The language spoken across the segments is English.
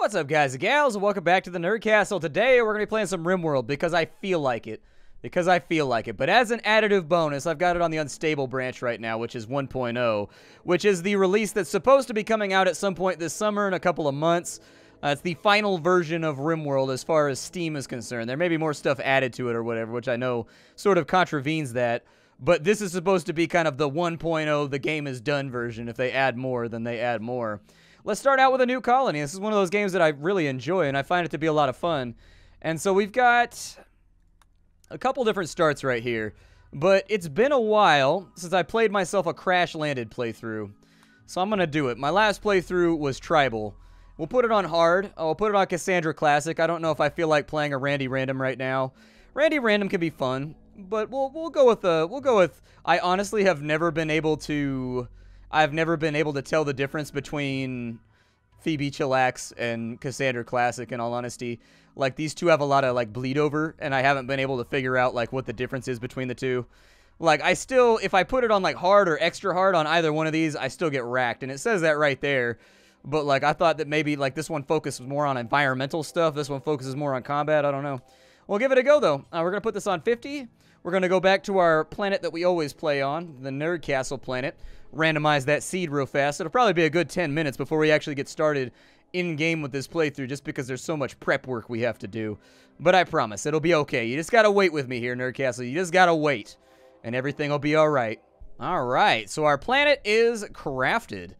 What's up, guys and gals, and welcome back to the Nerd Castle. Today, we're going to be playing some RimWorld because I feel like it. Because I feel like it. But as an additive bonus, I've got it on the Unstable branch right now, which is 1.0, which is the release that's supposed to be coming out at some point this summer in a couple of months. Uh, it's the final version of RimWorld as far as Steam is concerned. There may be more stuff added to it or whatever, which I know sort of contravenes that. But this is supposed to be kind of the 1.0, the game is done version. If they add more, then they add more. Let's start out with a new colony. This is one of those games that I really enjoy, and I find it to be a lot of fun. And so we've got a couple different starts right here. But it's been a while since I played myself a Crash Landed playthrough. So I'm going to do it. My last playthrough was Tribal. We'll put it on hard. I'll put it on Cassandra Classic. I don't know if I feel like playing a Randy Random right now. Randy Random can be fun, but we'll we'll go with the we'll go with I honestly have never been able to I've never been able to tell the difference between Phoebe Chillax and Cassandra Classic in all honesty. Like these two have a lot of like bleed over and I haven't been able to figure out like what the difference is between the two. Like I still if I put it on like hard or extra hard on either one of these, I still get racked and it says that right there. But like I thought that maybe like this one focuses more on environmental stuff, this one focuses more on combat, I don't know. We'll give it a go though. Uh, we're to put this on 50. We're going to go back to our planet that we always play on, the Nerd Castle planet randomize that seed real fast. It'll probably be a good 10 minutes before we actually get started in-game with this playthrough just because there's so much prep work we have to do. But I promise, it'll be okay. You just gotta wait with me here, Nerdcastle. You just gotta wait. And everything will be alright. Alright, so our planet is crafted.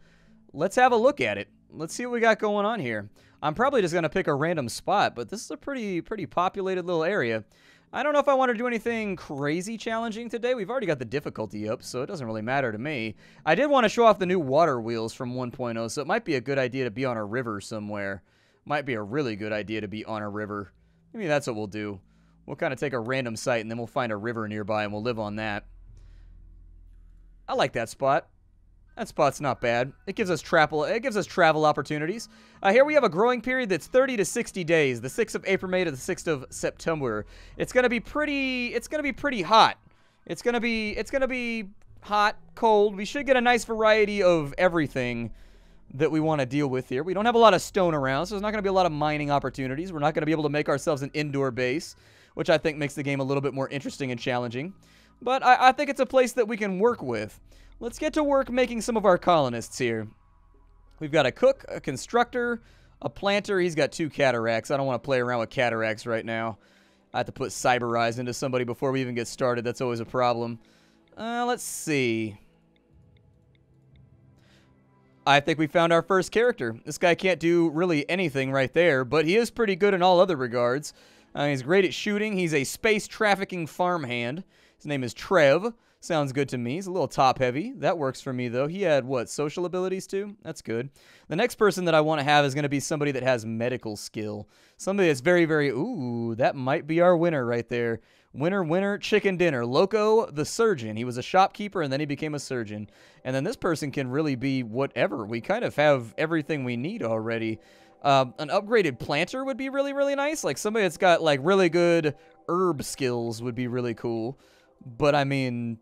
Let's have a look at it. Let's see what we got going on here. I'm probably just gonna pick a random spot, but this is a pretty, pretty populated little area. I don't know if I want to do anything crazy challenging today. We've already got the difficulty up, so it doesn't really matter to me. I did want to show off the new water wheels from 1.0, so it might be a good idea to be on a river somewhere. Might be a really good idea to be on a river. Maybe that's what we'll do. We'll kind of take a random site, and then we'll find a river nearby, and we'll live on that. I like that spot. That spot's not bad. It gives us travel. It gives us travel opportunities. Uh, here we have a growing period that's 30 to 60 days, the 6th of April, May to the 6th of September. It's gonna be pretty. It's gonna be pretty hot. It's gonna be. It's gonna be hot, cold. We should get a nice variety of everything that we want to deal with here. We don't have a lot of stone around, so there's not going to be a lot of mining opportunities. We're not going to be able to make ourselves an indoor base, which I think makes the game a little bit more interesting and challenging. But I, I think it's a place that we can work with. Let's get to work making some of our colonists here. We've got a cook, a constructor, a planter. He's got two cataracts. I don't want to play around with cataracts right now. I have to put Cyberize into somebody before we even get started. That's always a problem. Uh, let's see. I think we found our first character. This guy can't do really anything right there, but he is pretty good in all other regards. Uh, he's great at shooting. He's a space trafficking farmhand. His name is Trev. Sounds good to me. He's a little top heavy. That works for me, though. He had, what, social abilities, too? That's good. The next person that I want to have is going to be somebody that has medical skill. Somebody that's very, very, ooh, that might be our winner right there. Winner, winner, chicken dinner. Loco the surgeon. He was a shopkeeper and then he became a surgeon. And then this person can really be whatever. We kind of have everything we need already. Um, an upgraded planter would be really, really nice. Like somebody that's got like really good herb skills would be really cool. But I mean,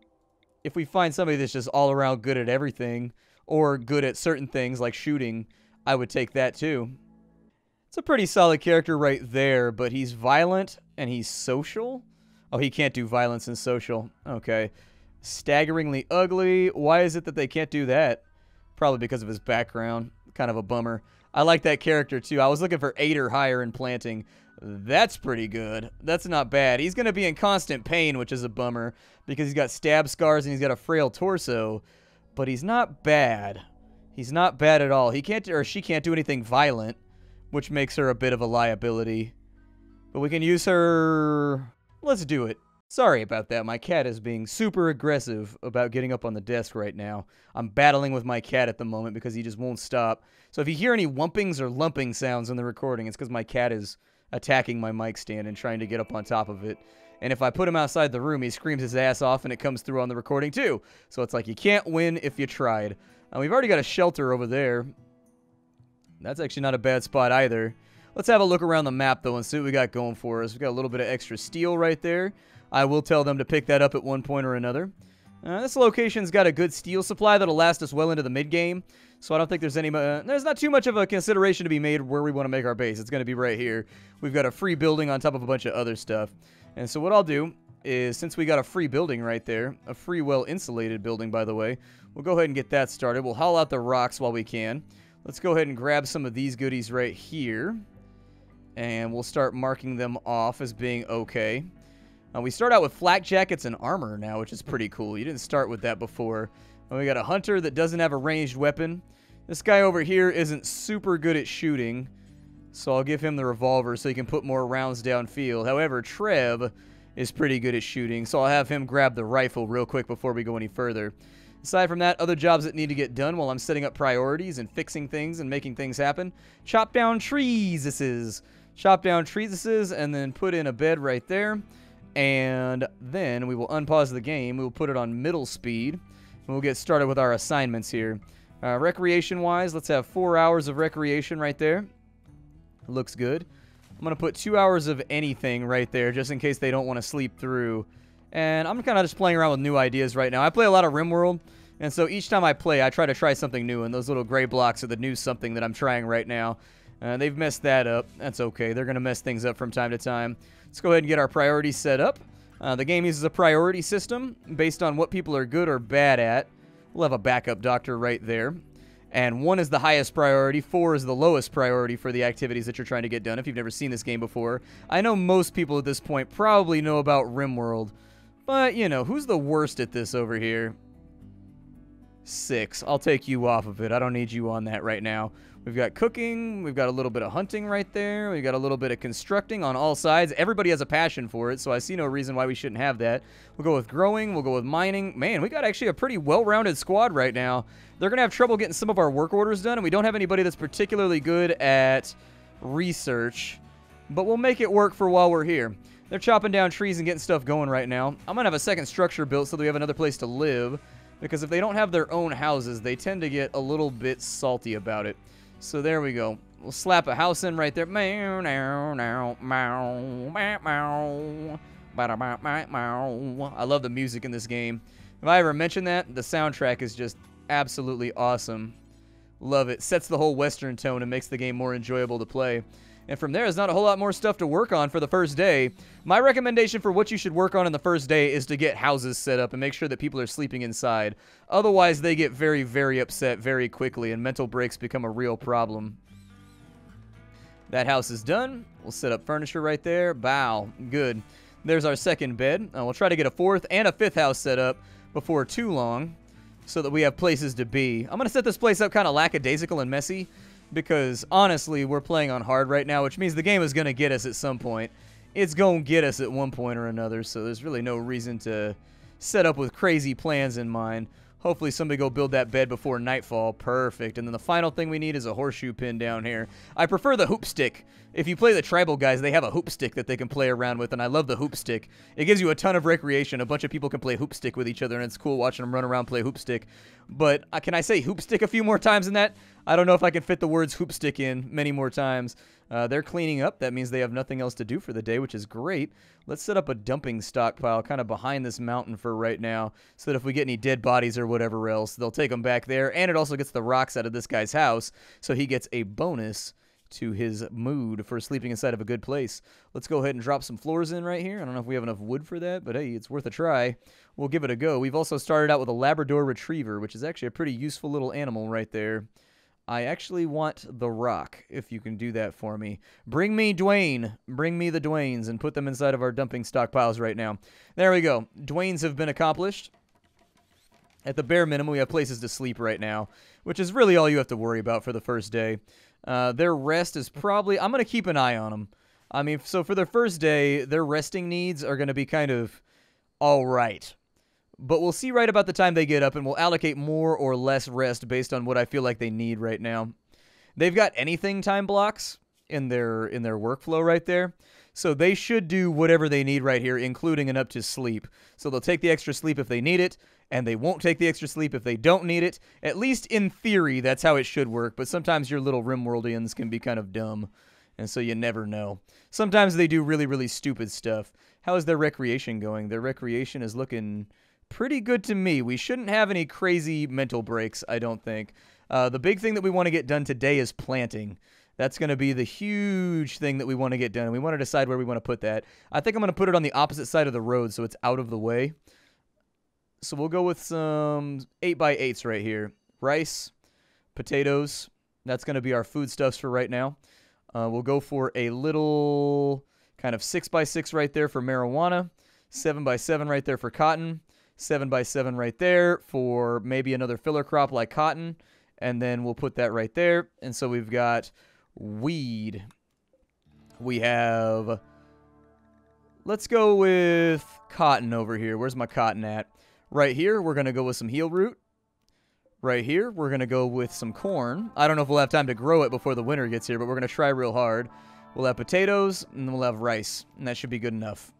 if we find somebody that's just all around good at everything or good at certain things like shooting, I would take that too. It's a pretty solid character right there, but he's violent and he's social. Oh, he can't do violence and social. Okay. Staggeringly ugly. Why is it that they can't do that? Probably because of his background. Kind of a bummer. I like that character too. I was looking for 8 or higher in planting. That's pretty good. That's not bad. He's going to be in constant pain, which is a bummer, because he's got stab scars and he's got a frail torso. But he's not bad. He's not bad at all. He can't, or she can't do anything violent, which makes her a bit of a liability. But we can use her... Let's do it. Sorry about that. My cat is being super aggressive about getting up on the desk right now. I'm battling with my cat at the moment because he just won't stop. So if you hear any whumpings or lumping sounds in the recording, it's because my cat is attacking my mic stand and trying to get up on top of it. And if I put him outside the room, he screams his ass off and it comes through on the recording too. So it's like you can't win if you tried. Uh, we've already got a shelter over there. That's actually not a bad spot either. Let's have a look around the map though and see what we got going for us. We've got a little bit of extra steel right there. I will tell them to pick that up at one point or another. Uh, this location's got a good steel supply that'll last us well into the mid-game, so I don't think there's any... Uh, there's not too much of a consideration to be made where we want to make our base. It's going to be right here. We've got a free building on top of a bunch of other stuff. And so what I'll do is, since we got a free building right there, a free well-insulated building, by the way, we'll go ahead and get that started. We'll haul out the rocks while we can. Let's go ahead and grab some of these goodies right here. And we'll start marking them off as being okay. Uh, we start out with flak jackets and armor now, which is pretty cool. You didn't start with that before. And we got a hunter that doesn't have a ranged weapon. This guy over here isn't super good at shooting, so I'll give him the revolver so he can put more rounds downfield. However, Trev is pretty good at shooting, so I'll have him grab the rifle real quick before we go any further. Aside from that, other jobs that need to get done while I'm setting up priorities and fixing things and making things happen. Chop down trees, this is. Chop down trees, this is, and then put in a bed right there. And then we will unpause the game. We will put it on middle speed. And we'll get started with our assignments here. Uh, recreation-wise, let's have four hours of recreation right there. Looks good. I'm going to put two hours of anything right there, just in case they don't want to sleep through. And I'm kind of just playing around with new ideas right now. I play a lot of RimWorld, and so each time I play, I try to try something new, and those little gray blocks are the new something that I'm trying right now. Uh, they've messed that up. That's okay. They're going to mess things up from time to time. Let's go ahead and get our priorities set up. Uh, the game uses a priority system based on what people are good or bad at. We'll have a backup doctor right there. And one is the highest priority, four is the lowest priority for the activities that you're trying to get done if you've never seen this game before. I know most people at this point probably know about RimWorld, but, you know, who's the worst at this over here? Six. I'll take you off of it. I don't need you on that right now. We've got cooking. We've got a little bit of hunting right there. We've got a little bit of constructing on all sides. Everybody has a passion for it, so I see no reason why we shouldn't have that. We'll go with growing. We'll go with mining. Man, we got actually a pretty well-rounded squad right now. They're going to have trouble getting some of our work orders done, and we don't have anybody that's particularly good at research, but we'll make it work for while we're here. They're chopping down trees and getting stuff going right now. I'm going to have a second structure built so that we have another place to live. Because if they don't have their own houses, they tend to get a little bit salty about it. So there we go. We'll slap a house in right there. Meow, meow, meow, meow, meow, meow. I love the music in this game. If I ever mention that, the soundtrack is just absolutely awesome. Love it. Sets the whole western tone and makes the game more enjoyable to play. And from there, there's not a whole lot more stuff to work on for the first day. My recommendation for what you should work on in the first day is to get houses set up and make sure that people are sleeping inside. Otherwise, they get very, very upset very quickly, and mental breaks become a real problem. That house is done. We'll set up furniture right there. Bow. Good. There's our second bed. Uh, we'll try to get a fourth and a fifth house set up before too long so that we have places to be. I'm going to set this place up kind of lackadaisical and messy because honestly, we're playing on hard right now, which means the game is going to get us at some point. It's going to get us at one point or another, so there's really no reason to set up with crazy plans in mind. Hopefully somebody go build that bed before nightfall. Perfect. And then the final thing we need is a horseshoe pin down here. I prefer the hoop stick. If you play the tribal guys, they have a hoop stick that they can play around with, and I love the hoop stick. It gives you a ton of recreation. A bunch of people can play hoop stick with each other, and it's cool watching them run around play hoop stick. But uh, can I say hoop stick a few more times than that? I don't know if I can fit the words hoopstick in many more times. Uh, they're cleaning up. That means they have nothing else to do for the day, which is great. Let's set up a dumping stockpile kind of behind this mountain for right now so that if we get any dead bodies or whatever else, they'll take them back there. And it also gets the rocks out of this guy's house, so he gets a bonus to his mood for sleeping inside of a good place. Let's go ahead and drop some floors in right here. I don't know if we have enough wood for that, but hey, it's worth a try. We'll give it a go. We've also started out with a Labrador Retriever, which is actually a pretty useful little animal right there. I actually want the rock, if you can do that for me. Bring me Dwayne. Bring me the Dwaynes and put them inside of our dumping stockpiles right now. There we go. Dwaynes have been accomplished. At the bare minimum, we have places to sleep right now, which is really all you have to worry about for the first day. Uh, their rest is probably... I'm going to keep an eye on them. I mean, so for their first day, their resting needs are going to be kind of all right. But we'll see right about the time they get up, and we'll allocate more or less rest based on what I feel like they need right now. They've got anything time blocks in their in their workflow right there. So they should do whatever they need right here, including an up to sleep. So they'll take the extra sleep if they need it, and they won't take the extra sleep if they don't need it. At least in theory, that's how it should work, but sometimes your little Rimworldians can be kind of dumb, and so you never know. Sometimes they do really, really stupid stuff. How is their recreation going? Their recreation is looking pretty good to me. We shouldn't have any crazy mental breaks, I don't think. Uh, the big thing that we want to get done today is planting. That's going to be the huge thing that we want to get done. We want to decide where we want to put that. I think I'm going to put it on the opposite side of the road so it's out of the way. So we'll go with some 8 by 8s right here. Rice, potatoes. That's going to be our foodstuffs for right now. Uh, we'll go for a little kind of 6 by 6 right there for marijuana. 7 by 7 right there for cotton. 7 by 7 right there for maybe another filler crop like cotton. And then we'll put that right there. And so we've got weed. We have... Let's go with cotton over here. Where's my cotton at? Right here, we're going to go with some Healroot. Right here, we're going to go with some corn. I don't know if we'll have time to grow it before the winter gets here, but we're going to try real hard. We'll have potatoes, and then we'll have rice, and that should be good enough.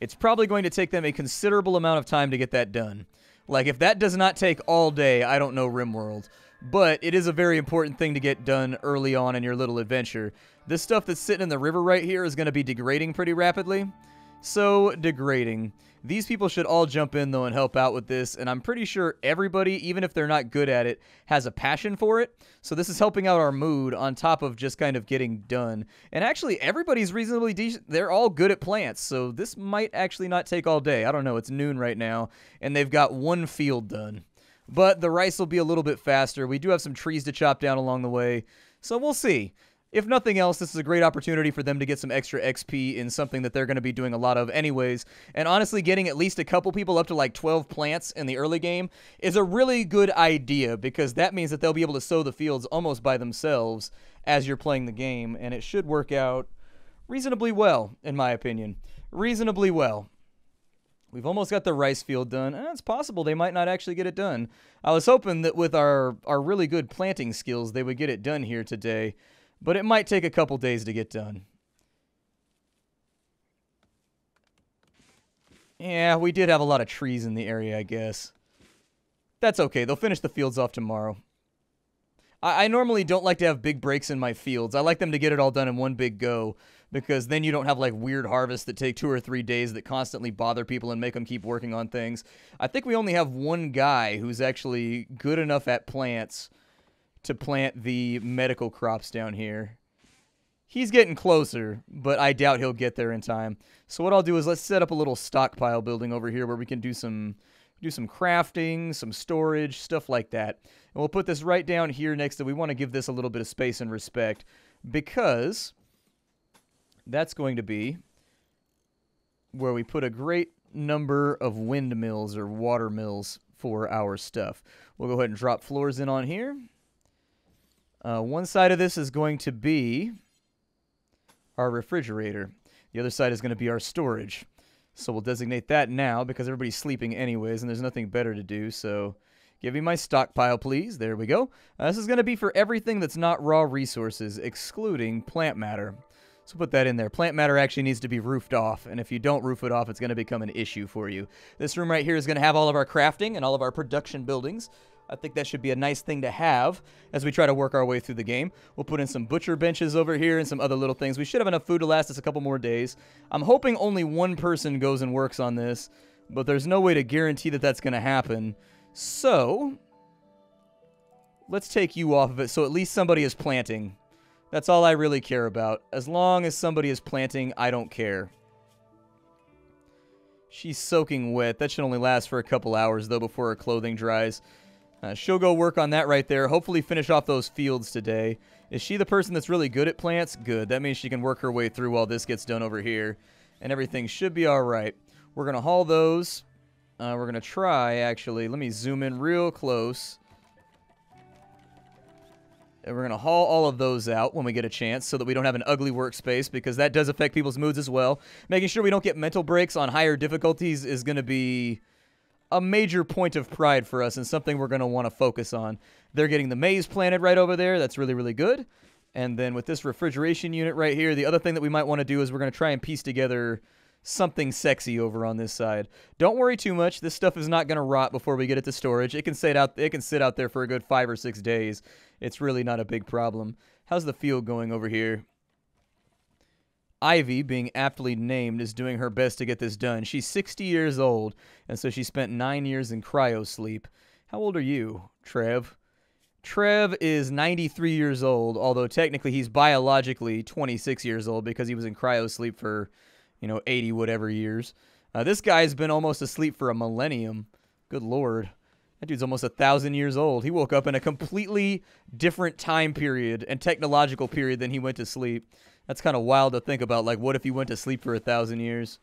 It's probably going to take them a considerable amount of time to get that done. Like, if that does not take all day, I don't know RimWorld but it is a very important thing to get done early on in your little adventure. This stuff that's sitting in the river right here is going to be degrading pretty rapidly. So, degrading. These people should all jump in, though, and help out with this, and I'm pretty sure everybody, even if they're not good at it, has a passion for it. So this is helping out our mood on top of just kind of getting done. And actually, everybody's reasonably decent. They're all good at plants, so this might actually not take all day. I don't know. It's noon right now, and they've got one field done. But the rice will be a little bit faster. We do have some trees to chop down along the way. So we'll see. If nothing else, this is a great opportunity for them to get some extra XP in something that they're going to be doing a lot of anyways. And honestly, getting at least a couple people up to like 12 plants in the early game is a really good idea because that means that they'll be able to sow the fields almost by themselves as you're playing the game. And it should work out reasonably well, in my opinion. Reasonably well. We've almost got the rice field done. Eh, it's possible they might not actually get it done. I was hoping that with our, our really good planting skills, they would get it done here today, but it might take a couple days to get done. Yeah, we did have a lot of trees in the area, I guess. That's okay. They'll finish the fields off tomorrow. I, I normally don't like to have big breaks in my fields. I like them to get it all done in one big go because then you don't have like weird harvests that take two or three days that constantly bother people and make them keep working on things. I think we only have one guy who's actually good enough at plants to plant the medical crops down here. He's getting closer, but I doubt he'll get there in time. So what I'll do is let's set up a little stockpile building over here where we can do some do some crafting, some storage, stuff like that. And we'll put this right down here next to we want to give this a little bit of space and respect because that's going to be where we put a great number of windmills or water mills for our stuff. We'll go ahead and drop floors in on here. Uh, one side of this is going to be our refrigerator. The other side is going to be our storage. So we'll designate that now because everybody's sleeping anyways and there's nothing better to do. So give me my stockpile, please. There we go. Uh, this is going to be for everything that's not raw resources, excluding plant matter. So put that in there. Plant matter actually needs to be roofed off, and if you don't roof it off, it's going to become an issue for you. This room right here is going to have all of our crafting and all of our production buildings. I think that should be a nice thing to have as we try to work our way through the game. We'll put in some butcher benches over here and some other little things. We should have enough food to last us a couple more days. I'm hoping only one person goes and works on this, but there's no way to guarantee that that's going to happen. So, let's take you off of it so at least somebody is planting. That's all I really care about. As long as somebody is planting, I don't care. She's soaking wet. That should only last for a couple hours, though, before her clothing dries. Uh, she'll go work on that right there. Hopefully finish off those fields today. Is she the person that's really good at plants? Good. That means she can work her way through while this gets done over here. And everything should be all right. We're going to haul those. Uh, we're going to try, actually. Let me zoom in real close. And we're going to haul all of those out when we get a chance so that we don't have an ugly workspace because that does affect people's moods as well. Making sure we don't get mental breaks on higher difficulties is going to be a major point of pride for us and something we're going to want to focus on. They're getting the maize planted right over there. That's really, really good. And then with this refrigeration unit right here, the other thing that we might want to do is we're going to try and piece together something sexy over on this side. Don't worry too much. This stuff is not going to rot before we get it to storage. It can sit out it can sit out there for a good 5 or 6 days. It's really not a big problem. How's the field going over here? Ivy, being aptly named, is doing her best to get this done. She's 60 years old, and so she spent nine years in cryo sleep. How old are you, Trev? Trev is 93 years old, although technically he's biologically 26 years old because he was in cryo sleep for, you know, 80 whatever years. Uh, this guy's been almost asleep for a millennium. Good lord. That dude's almost a thousand years old. He woke up in a completely different time period and technological period than he went to sleep. That's kind of wild to think about. Like, what if you went to sleep for a thousand years?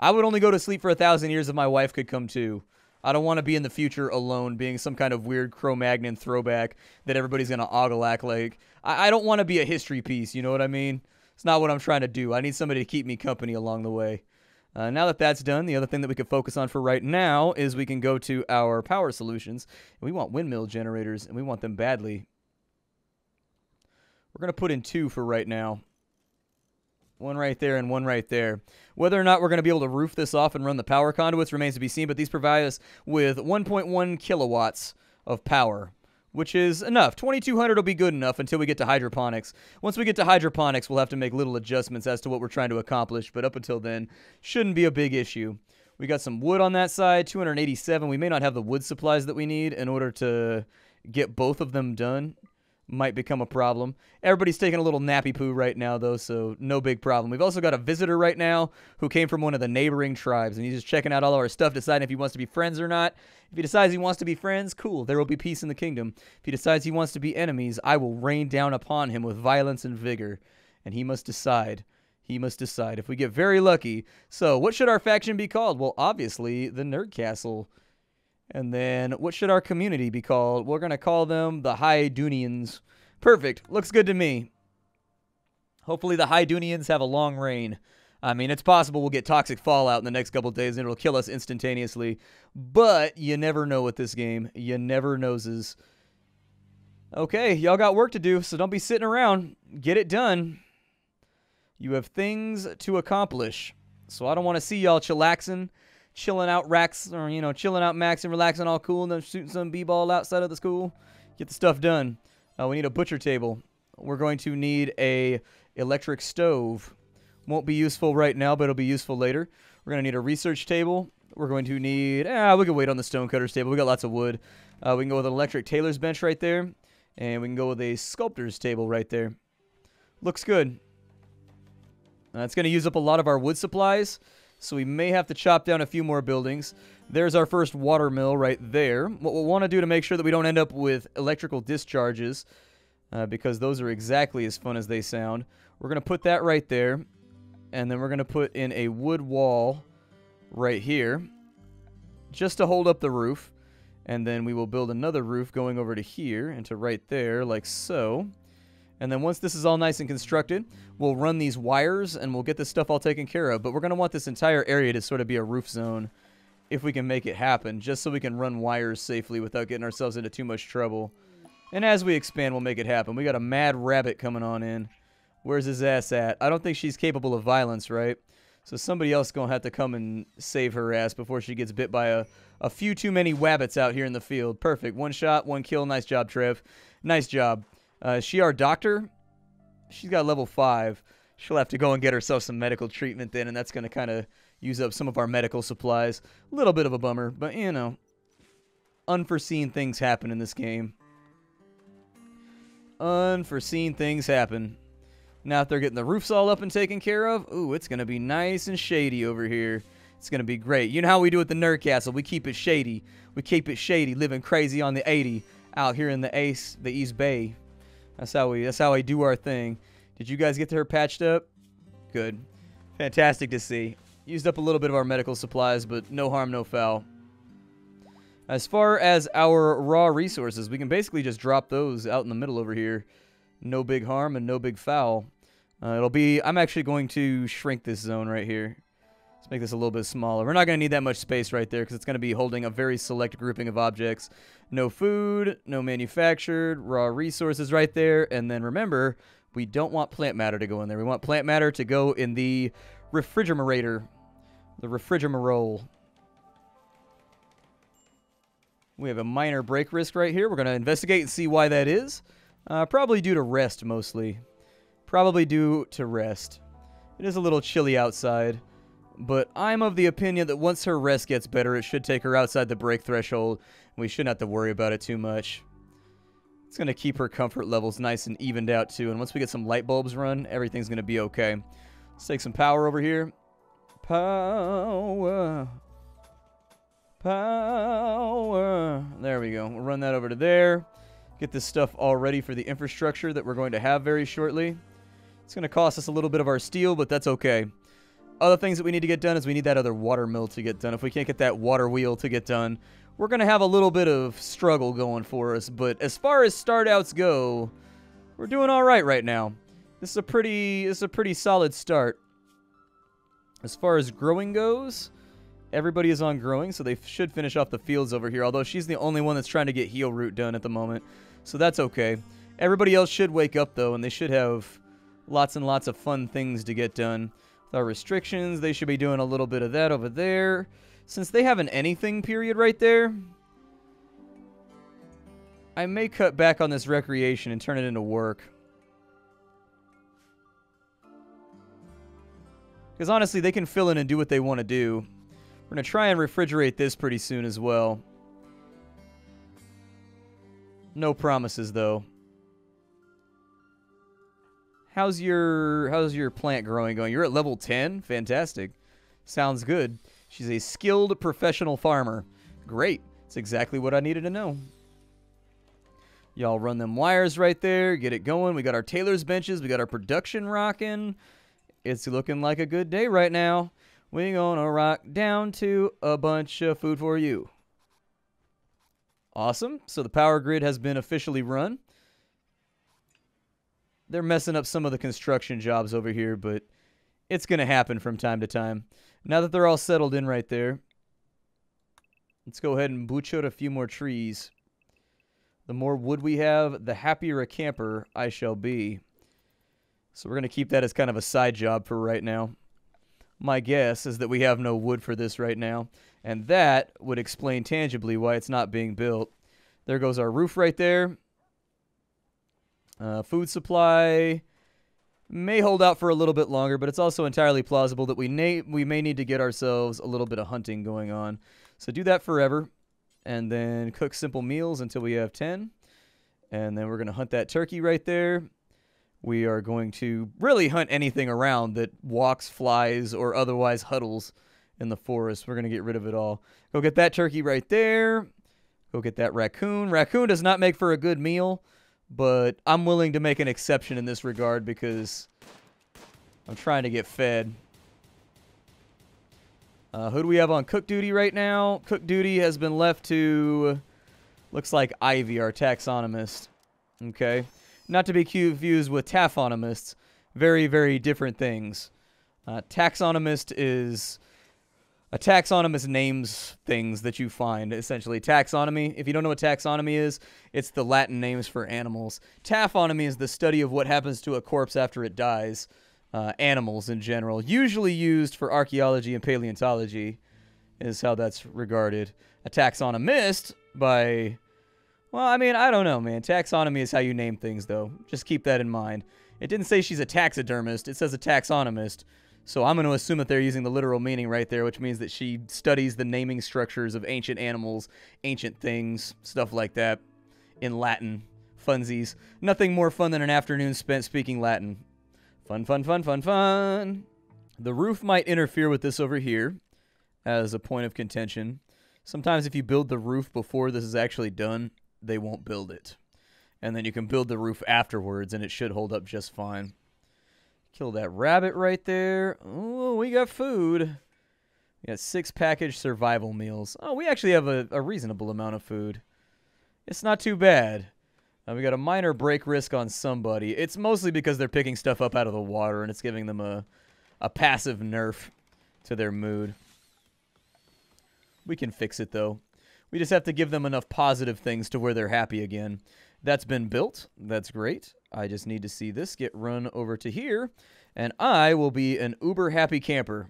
I would only go to sleep for a thousand years if my wife could come too. I don't want to be in the future alone, being some kind of weird Cro-Magnon throwback that everybody's gonna ogle act like. I, I don't want to be a history piece. You know what I mean? It's not what I'm trying to do. I need somebody to keep me company along the way. Uh, now that that's done, the other thing that we could focus on for right now is we can go to our power solutions. we want windmill generators, and we want them badly. We're going to put in two for right now. One right there and one right there. Whether or not we're going to be able to roof this off and run the power conduits remains to be seen, but these provide us with 1.1 kilowatts of power which is enough. 2200 will be good enough until we get to hydroponics. Once we get to hydroponics, we'll have to make little adjustments as to what we're trying to accomplish, but up until then, shouldn't be a big issue. We got some wood on that side, 287. We may not have the wood supplies that we need in order to get both of them done might become a problem. Everybody's taking a little nappy poo right now, though, so no big problem. We've also got a visitor right now who came from one of the neighboring tribes, and he's just checking out all of our stuff, deciding if he wants to be friends or not. If he decides he wants to be friends, cool, there will be peace in the kingdom. If he decides he wants to be enemies, I will rain down upon him with violence and vigor, and he must decide. He must decide if we get very lucky. So, what should our faction be called? Well, obviously, the Nerd Castle. And then what should our community be called? We're going to call them the Hydunians. Perfect. Looks good to me. Hopefully the Hydunians have a long reign. I mean, it's possible we'll get toxic fallout in the next couple days and it'll kill us instantaneously. But you never know with this game. You never noses. Okay, y'all got work to do, so don't be sitting around. Get it done. You have things to accomplish. So I don't want to see y'all chillaxing chilling out racks or you know chilling out max and relaxing all cool and then shooting some b-ball outside of the school. Get the stuff done. Uh, we need a butcher table. We're going to need a electric stove. Won't be useful right now but it'll be useful later. We're going to need a research table. We're going to need ah we can wait on the stonecutters table. We got lots of wood. Uh, we can go with an electric tailor's bench right there and we can go with a sculptor's table right there. Looks good. Uh, going to use up a lot of our wood supplies so we may have to chop down a few more buildings. There's our first water mill right there. What we'll want to do to make sure that we don't end up with electrical discharges, uh, because those are exactly as fun as they sound, we're going to put that right there. And then we're going to put in a wood wall right here, just to hold up the roof. And then we will build another roof going over to here and to right there, like so. And then once this is all nice and constructed, we'll run these wires and we'll get this stuff all taken care of. But we're going to want this entire area to sort of be a roof zone if we can make it happen, just so we can run wires safely without getting ourselves into too much trouble. And as we expand, we'll make it happen. We got a mad rabbit coming on in. Where's his ass at? I don't think she's capable of violence, right? So somebody else going to have to come and save her ass before she gets bit by a, a few too many wabbits out here in the field. Perfect. One shot, one kill. Nice job, Trev. Nice job. Uh, she our doctor? She's got level 5. She'll have to go and get herself some medical treatment then, and that's going to kind of use up some of our medical supplies. A little bit of a bummer, but, you know, unforeseen things happen in this game. Unforeseen things happen. Now if they're getting the roofs all up and taken care of, ooh, it's going to be nice and shady over here. It's going to be great. You know how we do at the Nerd Castle. We keep it shady. We keep it shady, living crazy on the 80 out here in the Ace, the East Bay. That's how we that's how we do our thing. Did you guys get her patched up? Good. Fantastic to see. Used up a little bit of our medical supplies, but no harm, no foul. As far as our raw resources, we can basically just drop those out in the middle over here. No big harm and no big foul. Uh, it'll be, I'm actually going to shrink this zone right here. Let's make this a little bit smaller. We're not going to need that much space right there because it's going to be holding a very select grouping of objects. No food, no manufactured, raw resources right there. And then remember, we don't want plant matter to go in there. We want plant matter to go in the refrigerator, the refrigerator. We have a minor break risk right here. We're going to investigate and see why that is. Uh, probably due to rest, mostly. Probably due to rest. It is a little chilly outside, but I'm of the opinion that once her rest gets better, it should take her outside the break threshold, we shouldn't have to worry about it too much. It's going to keep her comfort levels nice and evened out, too, and once we get some light bulbs run, everything's going to be okay. Let's take some power over here. Power. Power. There we go. We'll run that over to there. Get this stuff all ready for the infrastructure that we're going to have very shortly. It's going to cost us a little bit of our steel, but that's okay. Other things that we need to get done is we need that other water mill to get done. If we can't get that water wheel to get done, we're going to have a little bit of struggle going for us. But as far as start outs go, we're doing all right right now. This is a pretty, this is a pretty solid start. As far as growing goes, everybody is on growing, so they should finish off the fields over here. Although she's the only one that's trying to get Healroot done at the moment, so that's okay. Everybody else should wake up, though, and they should have lots and lots of fun things to get done. Restrictions, they should be doing a little bit of that over there. Since they have an anything period right there, I may cut back on this recreation and turn it into work. Because honestly, they can fill in and do what they want to do. We're going to try and refrigerate this pretty soon as well. No promises, though. How's your how's your plant growing going? You're at level 10? Fantastic. Sounds good. She's a skilled professional farmer. Great. It's exactly what I needed to know. Y'all run them wires right there. Get it going. We got our tailor's benches. We got our production rocking. It's looking like a good day right now. We gonna rock down to a bunch of food for you. Awesome. So the power grid has been officially run. They're messing up some of the construction jobs over here, but it's going to happen from time to time. Now that they're all settled in right there, let's go ahead and butch out a few more trees. The more wood we have, the happier a camper I shall be. So we're going to keep that as kind of a side job for right now. My guess is that we have no wood for this right now, and that would explain tangibly why it's not being built. There goes our roof right there. Uh, food supply may hold out for a little bit longer, but it's also entirely plausible that we, we may need to get ourselves a little bit of hunting going on. So do that forever, and then cook simple meals until we have 10. And then we're going to hunt that turkey right there. We are going to really hunt anything around that walks, flies, or otherwise huddles in the forest. We're going to get rid of it all. Go get that turkey right there. Go get that raccoon. Raccoon does not make for a good meal, but I'm willing to make an exception in this regard because I'm trying to get fed. Uh, who do we have on cook duty right now? Cook duty has been left to, looks like Ivy, our taxonomist. Okay. Not to be confused with taphonomists. Very, very different things. Uh, taxonomist is a taxonomist names things that you find essentially taxonomy if you don't know what taxonomy is it's the latin names for animals taphonomy is the study of what happens to a corpse after it dies uh, animals in general usually used for archaeology and paleontology is how that's regarded a taxonomist by well, I mean, I don't know, man. Taxonomy is how you name things, though. Just keep that in mind. It didn't say she's a taxidermist. It says a taxonomist. So I'm going to assume that they're using the literal meaning right there, which means that she studies the naming structures of ancient animals, ancient things, stuff like that, in Latin. Funsies. Nothing more fun than an afternoon spent speaking Latin. Fun, fun, fun, fun, fun. The roof might interfere with this over here as a point of contention. Sometimes if you build the roof before this is actually done, they won't build it. And then you can build the roof afterwards, and it should hold up just fine. Kill that rabbit right there. Oh, we got food. We got six packaged survival meals. Oh, we actually have a, a reasonable amount of food. It's not too bad. Uh, we got a minor break risk on somebody. It's mostly because they're picking stuff up out of the water, and it's giving them a, a passive nerf to their mood. We can fix it, though. We just have to give them enough positive things to where they're happy again. That's been built. That's great. I just need to see this get run over to here, and I will be an uber happy camper.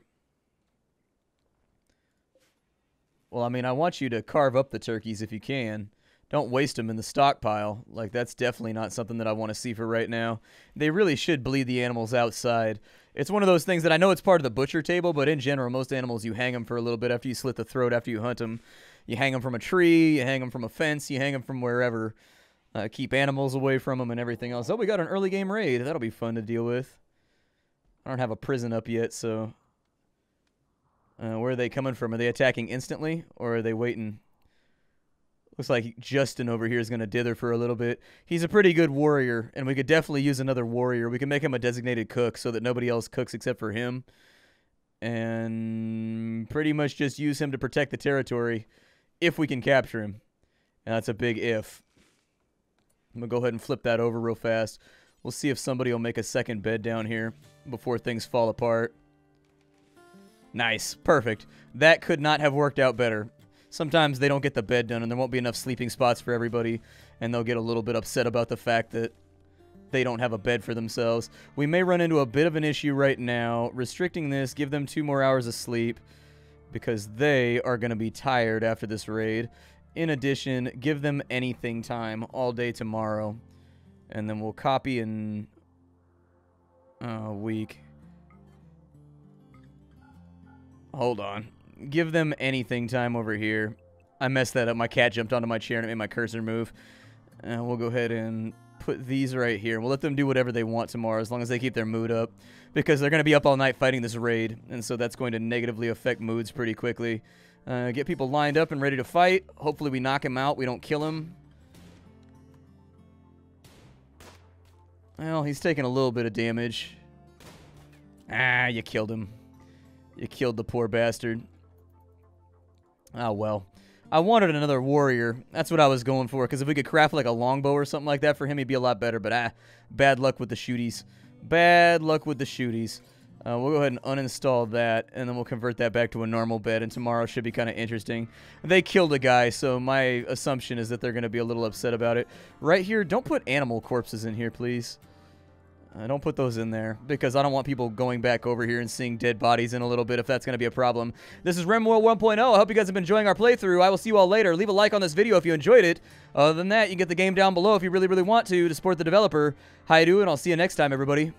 Well, I mean, I want you to carve up the turkeys if you can. don't waste them in the stockpile. Like, that's definitely not something that I want to see for right now. They really should bleed the animals outside. It's one of those things that I know it's part of the butcher table, but in general, most animals, you hang them for a little bit after you slit the throat, after you hunt them. You hang them from a tree, you hang them from a fence, you hang them from wherever. Uh, keep animals away from them and everything else. Oh, we got an early game raid. That'll be fun to deal with. I don't have a prison up yet, so... Uh, where are they coming from? Are they attacking instantly, or are they waiting? Looks like Justin over here is going to dither for a little bit. He's a pretty good warrior, and we could definitely use another warrior. We can make him a designated cook so that nobody else cooks except for him. And pretty much just use him to protect the territory if we can capture him. And that's a big if. I'm going to go ahead and flip that over real fast. We'll see if somebody will make a second bed down here before things fall apart. Nice. Perfect. That could not have worked out better sometimes they don't get the bed done and there won't be enough sleeping spots for everybody and they'll get a little bit upset about the fact that they don't have a bed for themselves. We may run into a bit of an issue right now. Restricting this, give them two more hours of sleep because they are going to be tired after this raid. In addition, give them anything time all day tomorrow. And then we'll copy in a week. Hold on give them anything time over here. I messed that up. My cat jumped onto my chair and it made my cursor move. And uh, we'll go ahead and put these right here. We'll let them do whatever they want tomorrow as long as they keep their mood up. Because they're going to be up all night fighting this raid. And so that's going to negatively affect moods pretty quickly. Uh, get people lined up and ready to fight. Hopefully we knock him out. We don't kill him. Well, he's taking a little bit of damage. Ah, you killed him. You killed the poor bastard. Oh, well. I wanted another warrior. That's what I was going for. Because if we could craft like a longbow or something like that for him, he'd be a lot better. But ah, bad luck with the shooties. Bad luck with the shooties. Uh, we'll go ahead and uninstall that, and then we'll convert that back to a normal bed, and tomorrow should be kind of interesting. They killed a guy, so my assumption is that they're going to be a little upset about it. Right here, don't put animal corpses in here, please. I don't put those in there because I don't want people going back over here and seeing dead bodies in a little bit if that's going to be a problem. This is RimWorld 1.0. I hope you guys have been enjoying our playthrough. I will see you all later. Leave a like on this video if you enjoyed it. Other than that, you can get the game down below if you really, really want to to support the developer. Hi, do, and I'll see you next time, everybody.